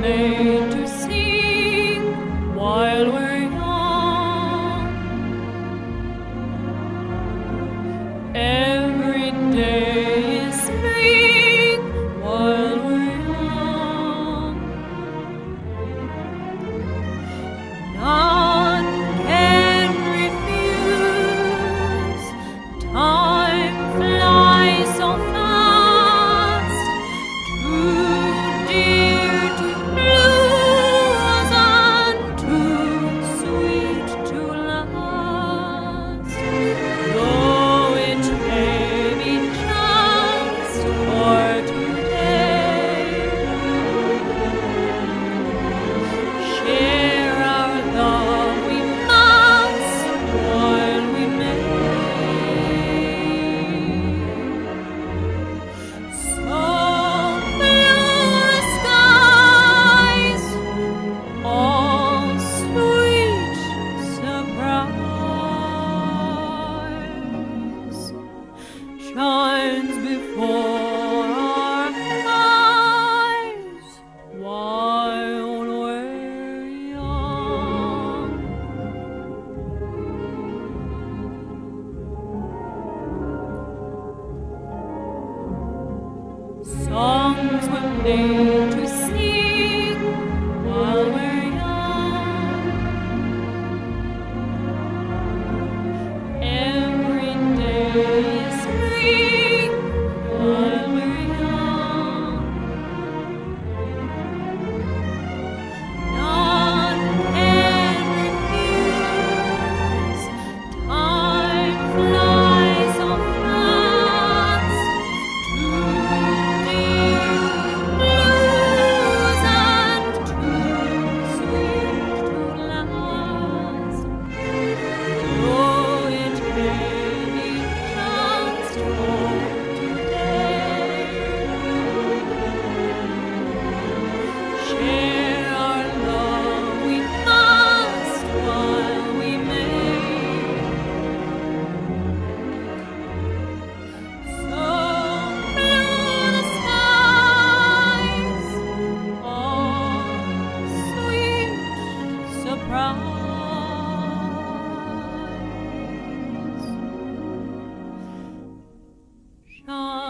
made to sing while we're young. Every day. shines before our eyes while we're young. Songs will lead to surprise. Shine